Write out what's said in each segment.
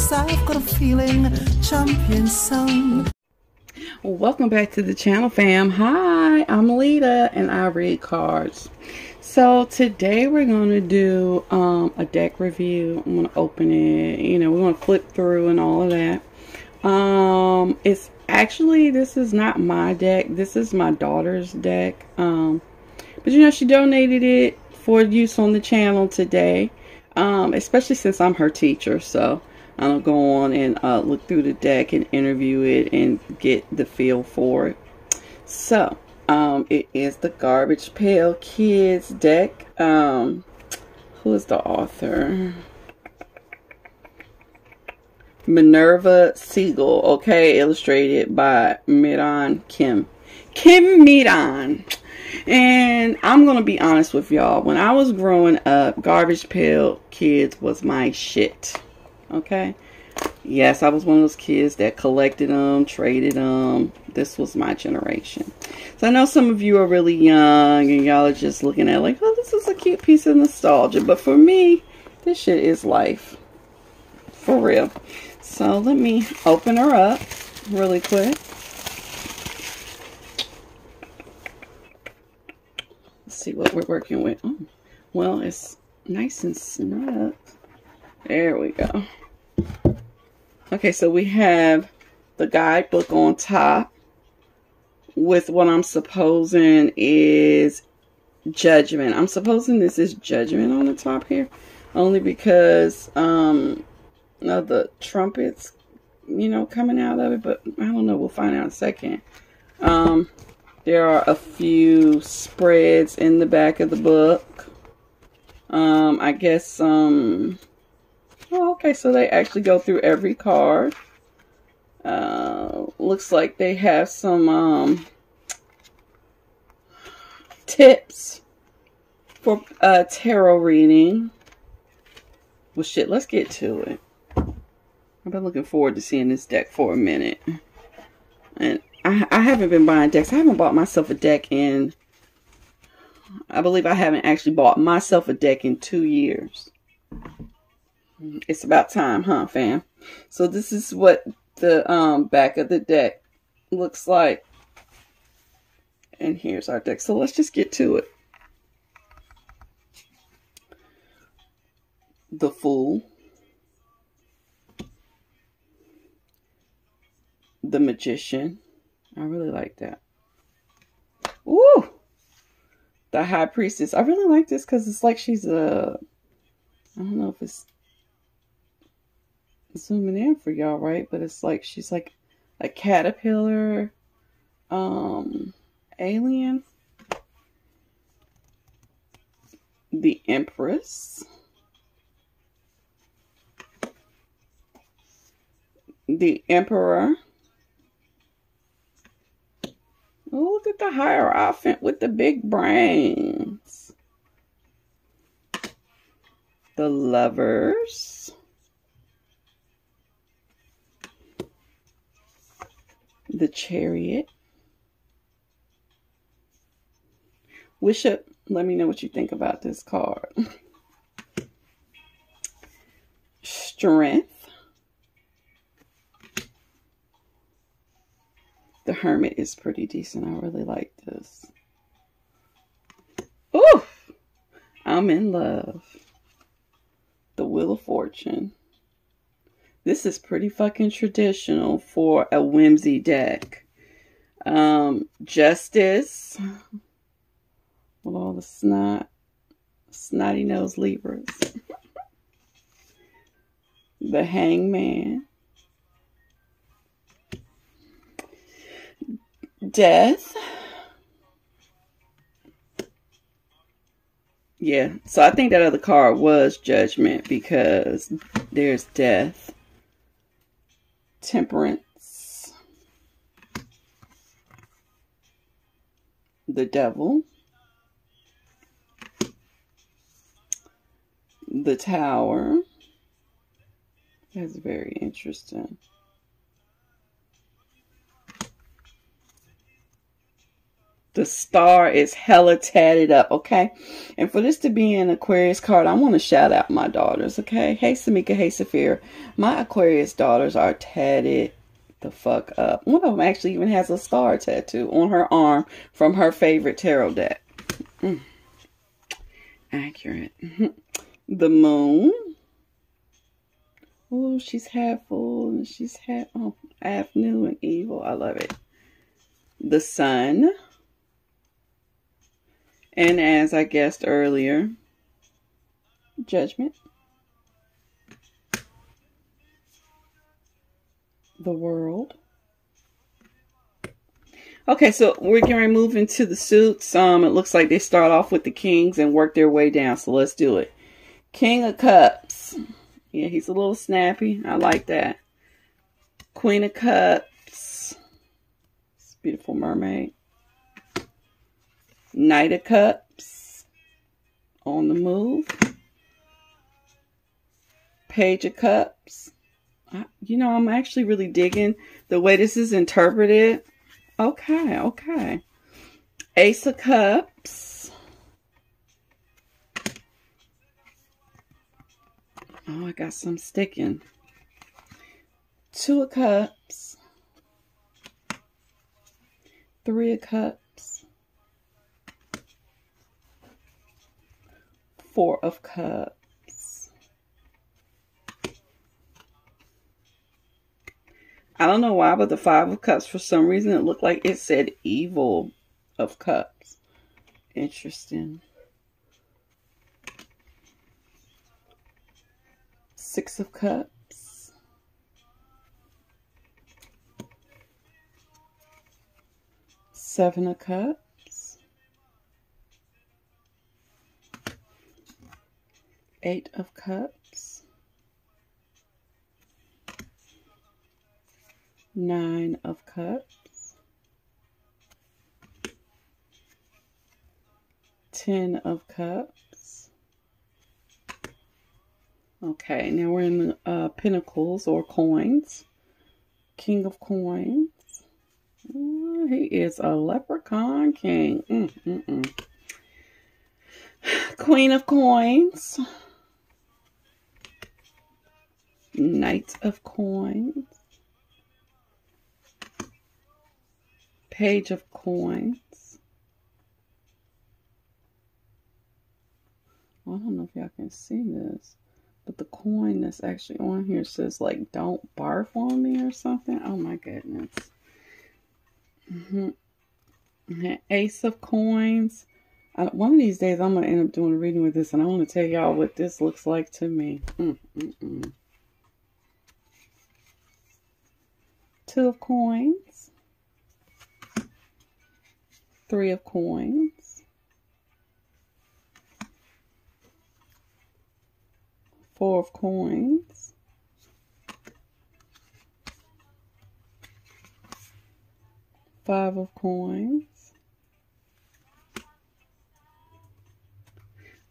Cause I've got a feeling champion song. Welcome back to the channel, fam. Hi, I'm Leda, and I read cards. So today we're going to do um, a deck review. I'm going to open it. You know, we're going to flip through and all of that. Um, it's actually, this is not my deck. This is my daughter's deck. Um, but you know, she donated it for use on the channel today. Um, especially since I'm her teacher. So I'll go on and uh, look through the deck and interview it and get the feel for it. So, um, it is the Garbage Pail Kids deck. Um, who is the author? Minerva Siegel, okay, illustrated by Miran Kim. Kim Miran. And I'm going to be honest with y'all. When I was growing up, Garbage Pail Kids was my shit. Okay? Yes, I was one of those kids that collected them, traded them. This was my generation. So I know some of you are really young and y'all are just looking at like, oh, this is a cute piece of nostalgia. But for me, this shit is life. For real. So let me open her up really quick. Let's see what we're working with. Oh, well, it's nice and snug. There we go. Okay, so we have the guidebook on top with what I'm supposing is judgment. I'm supposing this is judgment on the top here. Only because um of the trumpets, you know, coming out of it. But I don't know. We'll find out in a second. Um, there are a few spreads in the back of the book. Um, I guess um Oh, okay, so they actually go through every card. Uh, looks like they have some um, tips for uh, tarot reading. Well, shit, let's get to it. I've been looking forward to seeing this deck for a minute. And I, I haven't been buying decks. I haven't bought myself a deck in... I believe I haven't actually bought myself a deck in two years. It's about time, huh, fam? So this is what the um, back of the deck looks like. And here's our deck. So let's just get to it. The Fool. The Magician. I really like that. Ooh! The High Priestess. I really like this because it's like she's a... I don't know if it's zooming in for y'all, right? But it's like she's like a caterpillar um alien. The Empress. The Emperor. Oh, look at the Hierophant with the big brains. The Lovers. The chariot. Bishop, let me know what you think about this card. Strength. The Hermit is pretty decent. I really like this. Oof! I'm in love. The Wheel of Fortune. This is pretty fucking traditional for a whimsy deck. Um, Justice. With all the snot, snotty nose Libras. the Hangman. Death. Yeah, so I think that other card was Judgment because there's Death. Temperance, the Devil, the Tower. That's very The star is hella tatted up, okay? And for this to be an Aquarius card, I want to shout out my daughters, okay? Hey, Samika, hey, Saphir. My Aquarius daughters are tatted the fuck up. One of them actually even has a star tattoo on her arm from her favorite tarot deck. Mm. Accurate. the moon. Oh, she's half full and she's half, oh, half new and evil. I love it. The sun. And as I guessed earlier, judgment. The world. Okay, so we're going to move into the suits. Um, it looks like they start off with the kings and work their way down. So let's do it. King of Cups. Yeah, he's a little snappy. I like that. Queen of Cups. beautiful mermaid. Knight of Cups. On the move. Page of Cups. You know, I'm actually really digging the way this is interpreted. Okay, okay. Ace of Cups. Oh, I got some sticking. Two of Cups. Three of Cups. Four of Cups. I don't know why, but the Five of Cups, for some reason, it looked like it said Evil of Cups. Interesting. Six of Cups. Seven of Cups. Eight of Cups. Nine of Cups. Ten of Cups. Okay, now we're in the uh, Pentacles or coins. King of coins. Oh, he is a leprechaun king. Mm, mm, mm. Queen of coins. Knight of coins. Page of coins. I don't know if y'all can see this. But the coin that's actually on here says like don't barf on me or something. Oh my goodness. Mm -hmm. Ace of coins. One of these days I'm to end up doing a reading with this and I want to tell y'all what this looks like to me. Mm -mm Two of coins. Three of coins. four of coins. Five of coins.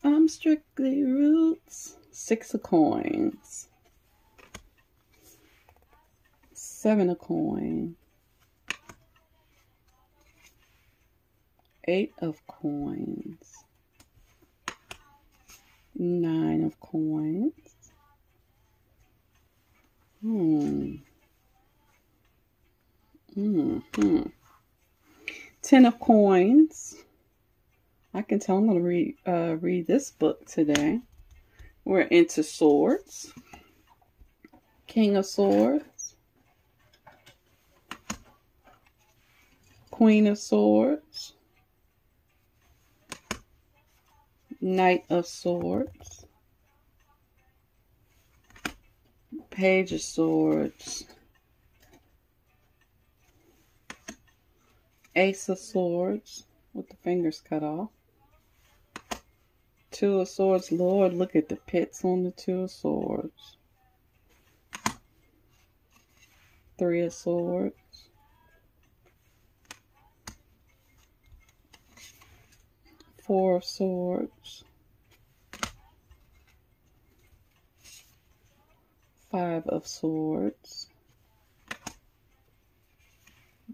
I'm strictly roots. Six of coins. Seven of coins. Eight of coins nine of coins. Hmm. Mm hmm. Ten of coins. I can tell I'm going to read uh, read this book today. We're into swords. King of swords. Queen of swords. Knight of Swords, Page of Swords, Ace of Swords with the fingers cut off, Two of Swords. Lord, look at the pits on the Two of Swords. Three of Swords. Four of Swords. Five of Swords.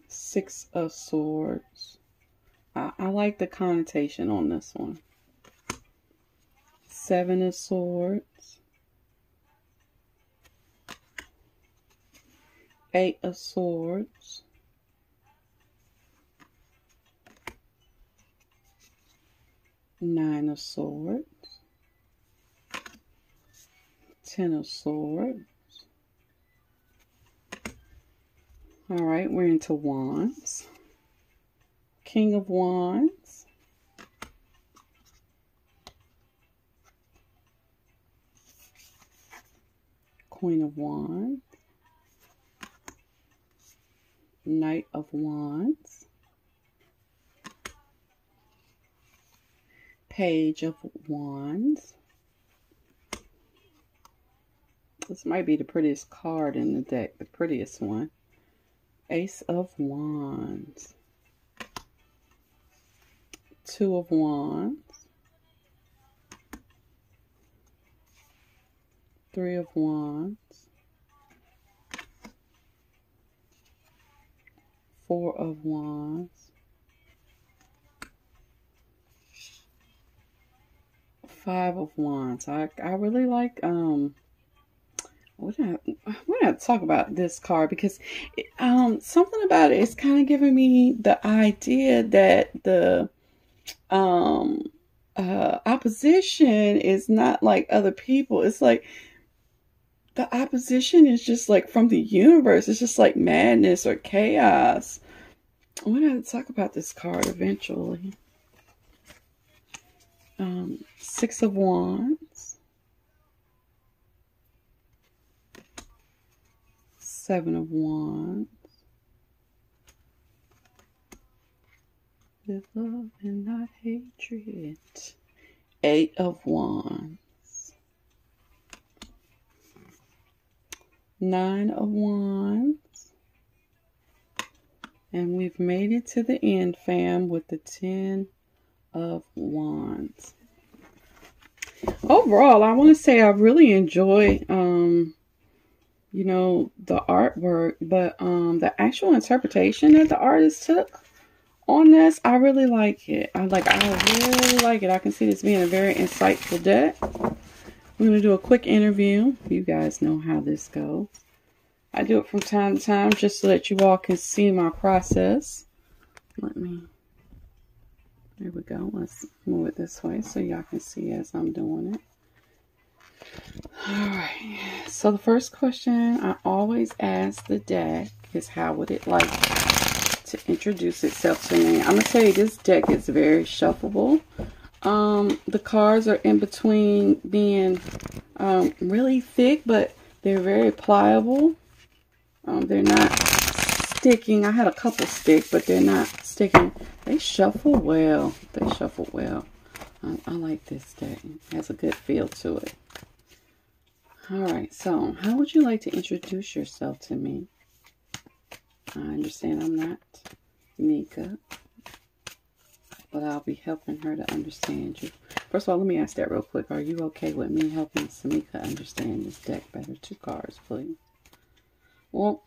Six of Swords. I, I like the connotation on this one. Seven of Swords. Eight of Swords. Nine of Swords. Ten of Swords. All right, we're into Wands. King of Wands. Queen of Wands. Knight of Wands. Page of Wands. This might be the prettiest card in the deck, the prettiest one. Ace of Wands. Two of Wands. Three of Wands. Four of Wands. Five of Wands. I, I really like um we're not we're talk about this card because it, um something about it is kind of giving me the idea that the um uh opposition is not like other people. It's like the opposition is just like from the universe. It's just like madness or chaos. We're going to talk about this card eventually. Um six of wands Seven of Wands. With love and not hatred. Eight of Wands. Nine of Wands. And we've made it to the end, fam, with the Ten of Wands. Overall, I want to say I really enjoy um, you know, the artwork, but um the actual interpretation that the artist took on this, I really like it. I like I really like it. I can see this being a very insightful deck. I'm gonna do a quick interview. You guys know how this goes. I do it from time to time just so that you all can see my process. Let me there we go. Let's move it this way so y'all can see as I'm doing it. Alright, so the first question I always ask the deck is how would it like to introduce itself to me? I'm going to tell you this deck is very shuffleable. Um, the cards are in between being um, really thick, but they're very pliable. Um, they're not sticking. I had a couple stick, but they're not sticking. They shuffle well. They shuffle well. I, I like this deck. It has a good feel to it. All right, so how would you like to introduce yourself to me? I understand I'm not Mika, but I'll be helping her to understand you. First of all, let me ask that real quick. Are you okay with me helping Samika understand this deck better? Two cards, please. Well,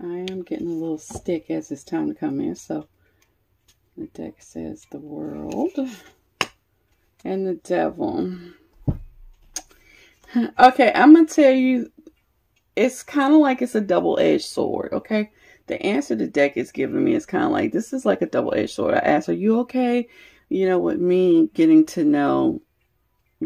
I am getting a little stick as it's time to come in. So the deck says the world and the devil. okay, I'm going to tell you, it's kind of like it's a double-edged sword, okay? The answer the deck is giving me is kind of like, this is like a double-edged sword. I asked, are you okay? You know, with me getting to know,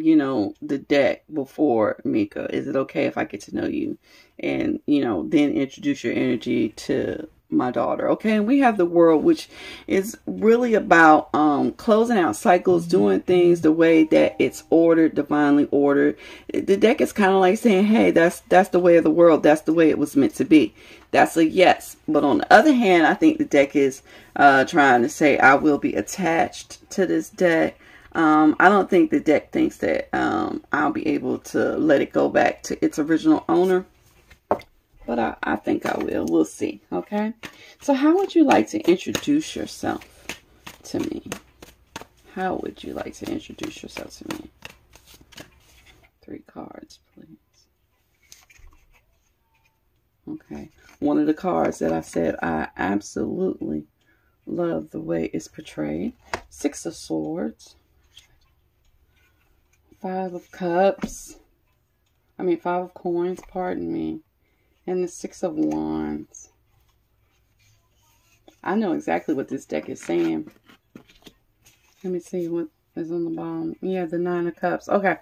you know, the deck before Mika. Is it okay if I get to know you? And, you know, then introduce your energy to my daughter okay? And we have the world which is really about um closing out cycles doing things the way that it's ordered divinely ordered. The deck is kind of like saying hey that's that's the way of the world. That's the way it was meant to be. That's a yes. But on the other hand i think the deck is uh trying to say i will be attached to this deck um, I don't think the deck thinks that um, I'll be able to let it go back to its original owner but I, I think I will. We'll see, okay? So how would you like to introduce yourself to me? How would you like to introduce yourself to me? Three cards, please. Okay. One of the cards that I said I absolutely Love the way it's portrayed. Six of Swords. Five of Cups. I mean, Five of Coins, pardon me. And the Six of Wands. I know exactly what this deck is saying. Let me see what is on the bottom. Yeah, the Nine of Cups. Okay.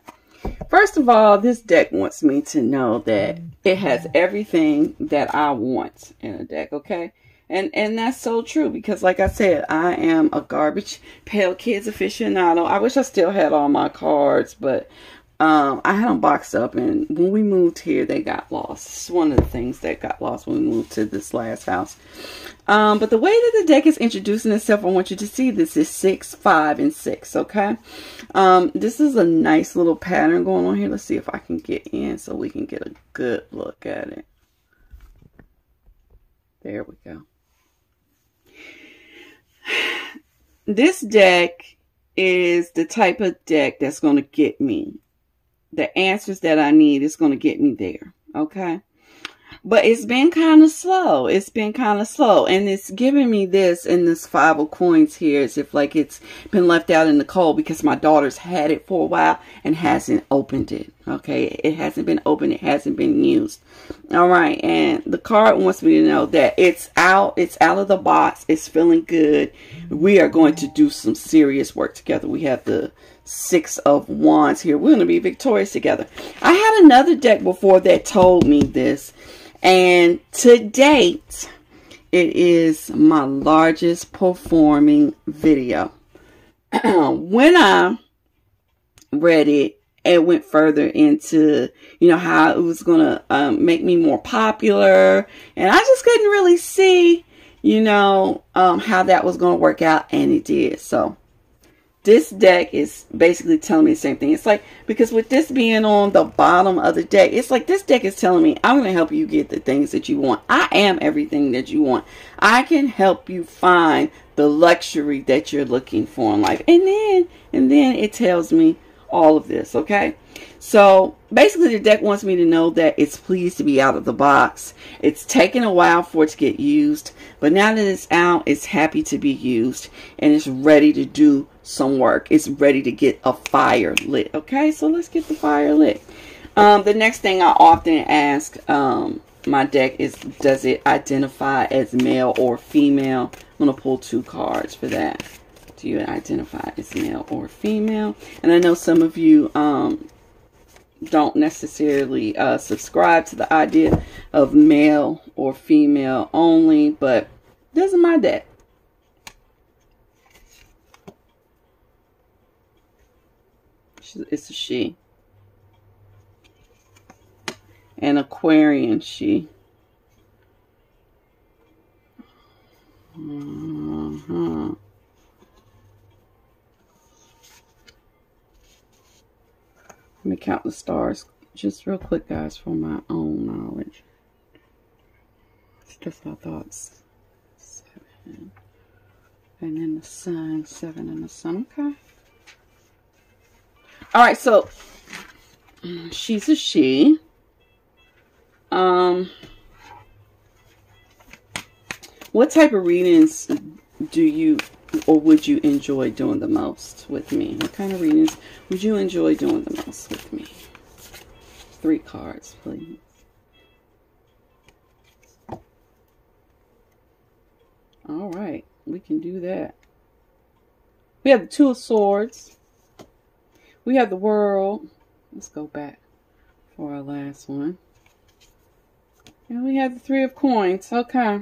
First of all, this deck wants me to know that it has everything that I want in a deck, okay? And and that's so true because like I said, I am a garbage pail kids aficionado. I wish I still had all my cards, but um, I had them boxed up, and when we moved here, they got lost. It's one of the things that got lost when we moved to this last house. Um, but the way that the deck is introducing itself, I want you to see this is six, five, and six. Okay, um, this is a nice little pattern going on here. Let's see if I can get in so we can get a good look at it. There we go. This deck is the type of deck that's going to get me the answers that I need is going to get me there. Okay. But it's been kind of slow. It's been kind of slow. And it's giving me this in this five of coins here as if like it's been left out in the cold because my daughter's had it for a while and hasn't opened it. Okay. It hasn't been opened. It hasn't been used. All right. And the card wants me to know that it's out. It's out of the box. It's feeling good. We are going to do some serious work together. We have the six of wands here. We're going to be victorious together. I had another deck before that told me this. And to date, it is my largest performing video. when I read it and went further into, you know, how it was going to um, make me more popular. And I just couldn't really see, you know, um, how that was going to work out. And it did. So this deck is basically telling me the same thing. It's like, because with this being on the bottom of the deck, it's like this deck is telling me, I'm going to help you get the things that you want. I am everything that you want. I can help you find the luxury that you're looking for in life. And then, and then it tells me all of this, okay? So basically the deck wants me to know that it's pleased to be out of the box. It's taken a while for it to get used, but now that it's out, it's happy to be used and it's ready to do some work. It's ready to get a fire lit. Okay, so let's get the fire lit. Um, the next thing I often ask um, my deck is, does it identify as male or female? I'm going to pull two cards for that. You identify as male or female? And I know some of you um, don't necessarily uh, subscribe to the idea of male or female only, but doesn't my deck. It's a she. An Aquarian she. Mm Let me count the stars just real quick, guys, for my own knowledge. It's just my thoughts. Seven. And then the sun, seven and the sun. Okay. All right, so she's a she. Um, what type of readings do you or would you enjoy doing the most with me? What kind of readings would you enjoy doing the most with me? Three cards, please. All right, we can do that. We have the Two of Swords. We have the world. Let's go back for our last one. And we have the three of coins. Okay.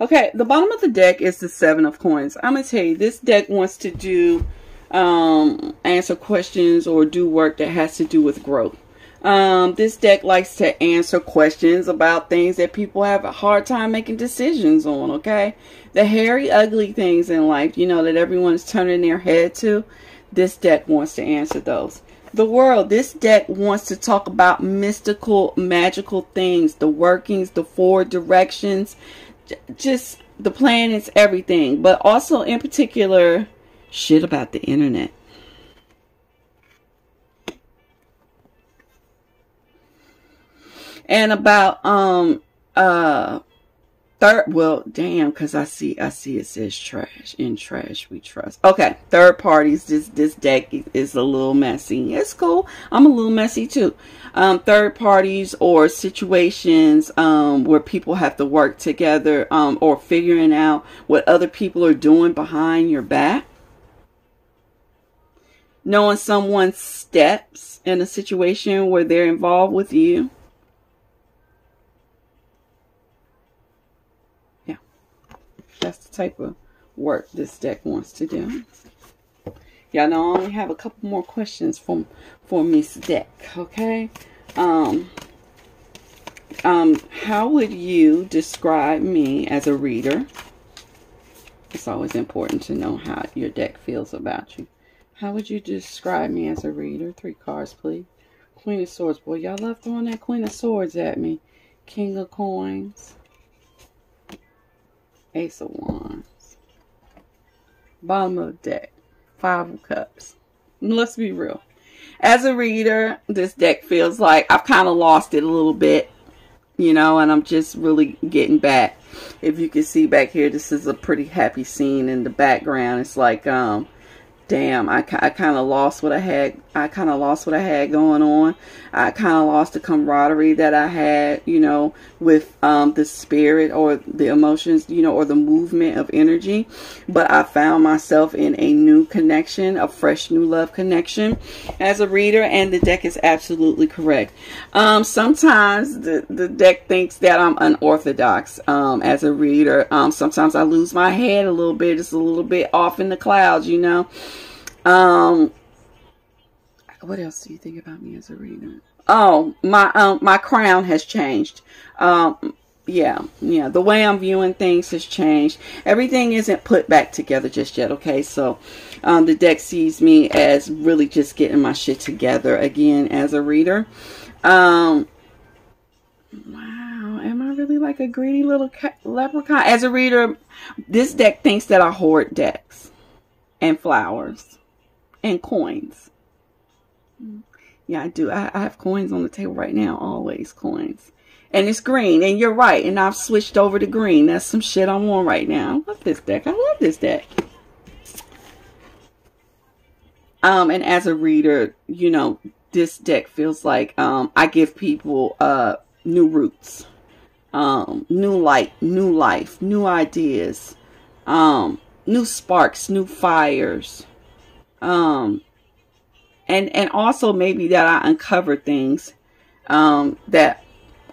Okay, the bottom of the deck is the seven of coins. I'm going to tell you, this deck wants to do, um, answer questions or do work that has to do with growth. Um, this deck likes to answer questions about things that people have a hard time making decisions on, okay? The hairy, ugly things in life, you know, that everyone is turning their head to. This deck wants to answer those. The world, this deck wants to talk about mystical, magical things, the workings, the four directions, just the planets, everything. But also, in particular, shit about the internet. And about um uh Third, well, damn, because I see, I see it says trash. In trash, we trust. Okay, third parties. This this deck is a little messy. It's cool. I'm a little messy too. Um, third parties or situations um, where people have to work together um, or figuring out what other people are doing behind your back. Knowing someone's steps in a situation where they're involved with you That's the type of work this deck wants to do. Y'all know I only have a couple more questions from for Miss Deck, okay? Um, um, how would you describe me as a reader? It's always important to know how your deck feels about you. How would you describe me as a reader? Three cards, please. Queen of Swords. Boy, y'all love throwing that Queen of Swords at me. King of Coins. Ace of Wands. Bottom of the deck. Five of Cups. Let's be real. As a reader, this deck feels like I've kind of lost it a little bit. You know, and I'm just really getting back. If you can see back here, this is a pretty happy scene in the background. It's like, um, damn, I, I kind of lost what I had. I kind of lost what I had going on. I kind of lost the camaraderie that I had, you know, with um, the spirit or the emotions, you know, or the movement of energy. But I found myself in a new connection, a fresh new love connection as a reader, and the deck is absolutely correct. Um, sometimes the, the deck thinks that I'm unorthodox um, as a reader. Um, sometimes I lose my head a little bit. It's a little bit off in the clouds, you know. Um, what else do you think about me as a reader? Oh, my um my crown has changed. Um, yeah, yeah. The way I'm viewing things has changed. Everything isn't put back together just yet. Okay, so um, the deck sees me as really just getting my shit together again as a reader. Um, wow, am I really like a greedy little leprechaun? As a reader, this deck thinks that I hoard decks and flowers and coins. Yeah, I do. I, I have coins on the table right now. Always coins. And it's green. And you're right. And I've switched over to green. That's some shit I'm on right now. I love this deck. I love this deck. Um, and as a reader, you know, this deck feels like um, I give people uh, new roots, um, new light, new life, new ideas, um, new sparks, new fires. Um, and, and also maybe that I uncover things, um, that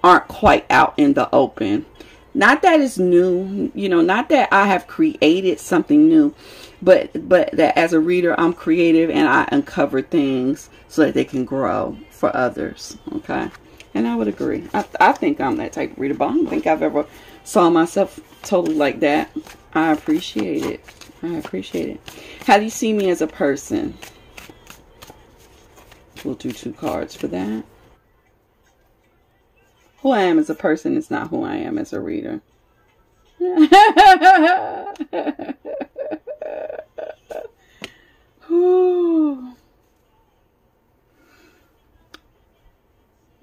aren't quite out in the open. Not that it's new, you know, not that I have created something new, but, but that as a reader, I'm creative and I uncover things so that they can grow for others. Okay. And I would agree. I, I think I'm that type of reader, but I don't think I've ever saw myself totally like that. I appreciate it. I appreciate it. How do you see me as a person? We'll do two cards for that. Who I am as a person is not who I am as a reader.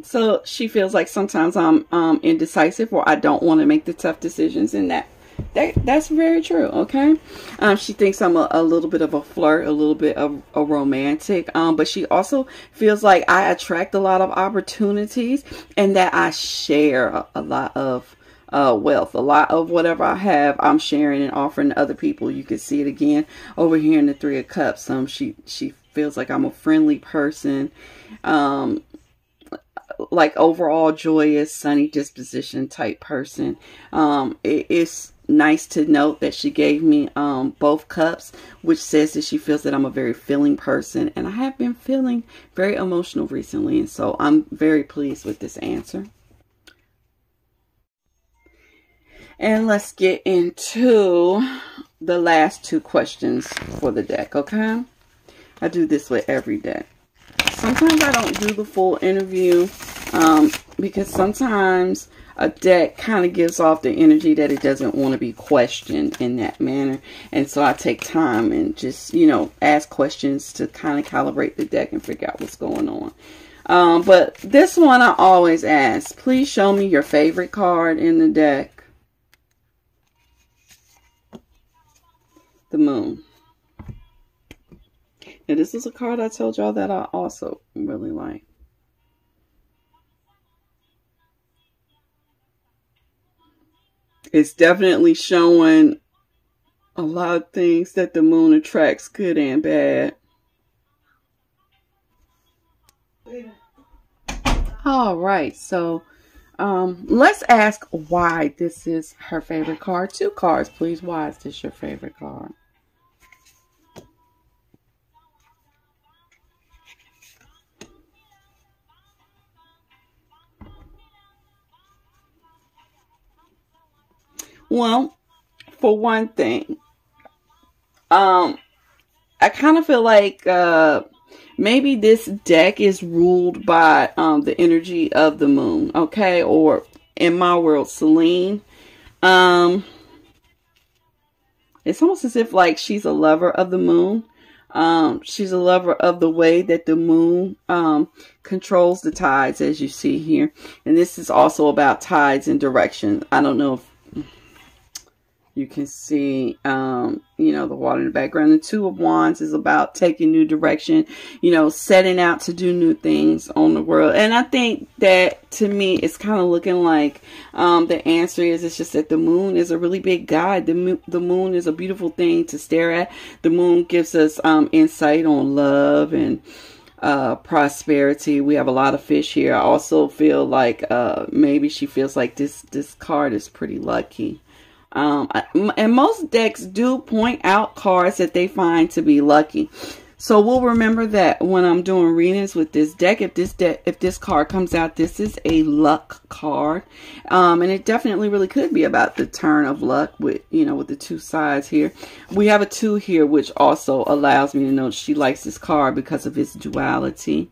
so she feels like sometimes I'm um, indecisive or I don't want to make the tough decisions and that that that's very true okay? Um, she thinks i'm a, a, little bit of a flirt a little bit of a romantic um, but she also feels like i attract a lot of opportunities and that i share a, a lot of uh, wealth. A lot of whatever i have i'm sharing and offering to other people. You can see it again over here in the three of cups. Um she she feels like i'm a friendly person. Um like overall joyous sunny disposition type person. Um it, it's nice to note that she gave me um, both cups, which says that she feels that I'm a very feeling person. And I have been feeling very emotional recently. And so I'm very pleased with this answer. And let's get into the last two questions for the deck, okay? I do this with every deck. Sometimes I don't do the full interview um, because sometimes a deck kind of gives off the energy that it doesn't want to be questioned in that manner. And so I take time and just, you know, ask questions to kind of calibrate the deck and figure out what's going on. Um, but this one I always ask, please show me your favorite card in the deck. The moon. Now this is a card I told y'all that I also really like. It's definitely showing a lot of things that the moon attracts, good and bad. All right, so um, let's ask why this is her favorite card. Two cards, please. Why is this your favorite card? Well, for one thing, um, I kind of feel like uh, maybe this deck is ruled by um, the energy of the moon, okay? Or in my world, Selene. Um, it's almost as if like she's a lover of the moon. Um, she's a lover of the way that the moon um, controls the tides, as you see here. And this is also about tides and direction. I don't know if you can see, um, you know, the water in the background. The Two of Wands is about taking new direction, you know, setting out to do new things on the world. And I think that to me, it's kind of looking like um, the answer is it's just that the moon is a really big guide. The, mo the moon is a beautiful thing to stare at. The moon gives us um, insight on love and uh, prosperity. We have a lot of fish here. I also feel like uh, maybe she feels like this this card is pretty lucky. Um, and most decks do point out cards that they find to be lucky. So we'll remember that when I'm doing readings with this deck, if this deck, if this card comes out, this is a luck card. Um, and it definitely really could be about the turn of luck with, you know, with the two sides here. We have a two here, which also allows me to know she likes this card because of its duality.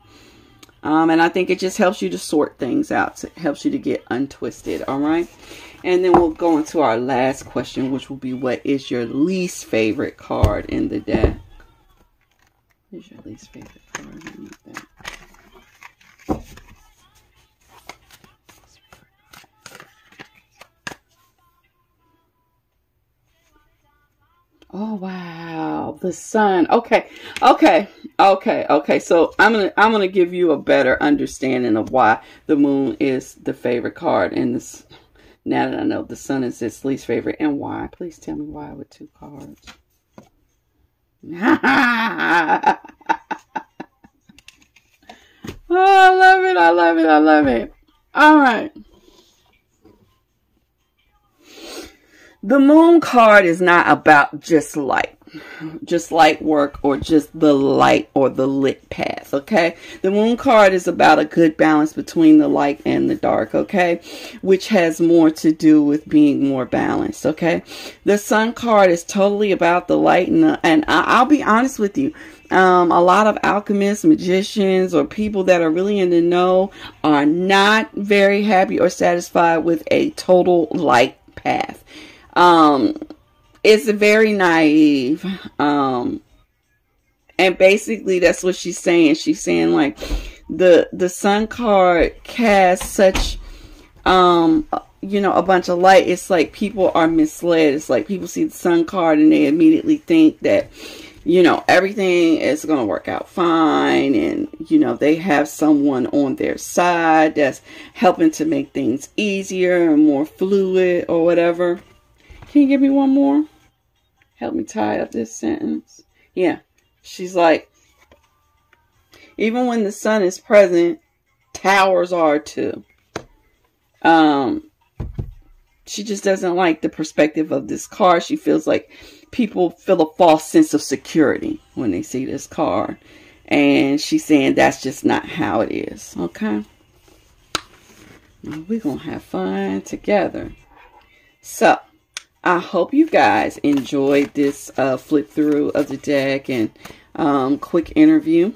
Um, and I think it just helps you to sort things out. It helps you to get untwisted. All right. And then we'll go into our last question, which will be what is your least favorite card in the deck? What is your least favorite card the sun. Okay, okay, okay, okay. So I'm gonna I'm gonna give you a better understanding of why the moon is the favorite card in this now that I know the sun is its least favorite and why. Please tell me why with two cards. oh, I love it. I love it. I love it. All right. The moon card is not about just light just light work or just the light or the lit path okay? The moon card is about a good balance between the light and the dark okay? Which has more to do with being more balanced okay? The sun card is totally about the light and, the, and I, will be honest with you um, a lot of alchemists, magicians, or people that are really in the know are not very happy or satisfied with a total light path. Um, it's very naive. Um, and basically that's what she's saying. She's saying like the the sun card casts such um you know a bunch of light. It's like people are misled. It's like people see the sun card and they immediately think that you know everything is going to work out fine and you know they have someone on their side that's helping to make things easier and more fluid or whatever. Can you give me one more? Help me tie up this sentence. Yeah. She's like, even when the sun is present, towers are too. Um, she just doesn't like the perspective of this car. She feels like people feel a false sense of security when they see this car. And she's saying that's just not how it is. Okay. Now we're going to have fun together. So, I hope you guys enjoyed this uh, flip through of the deck and um, quick interview.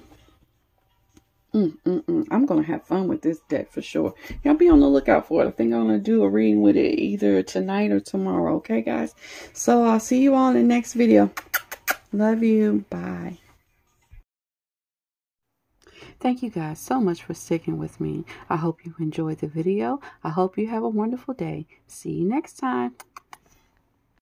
Mm, mm, mm. I'm going to have fun with this deck for sure. Y'all be on the lookout for it. I think I'm going to do a reading with it either tonight or tomorrow. Okay, guys? So I'll see you all in the next video. Love you. Bye. Thank you guys so much for sticking with me. I hope you enjoyed the video. I hope you have a wonderful day. See you next time.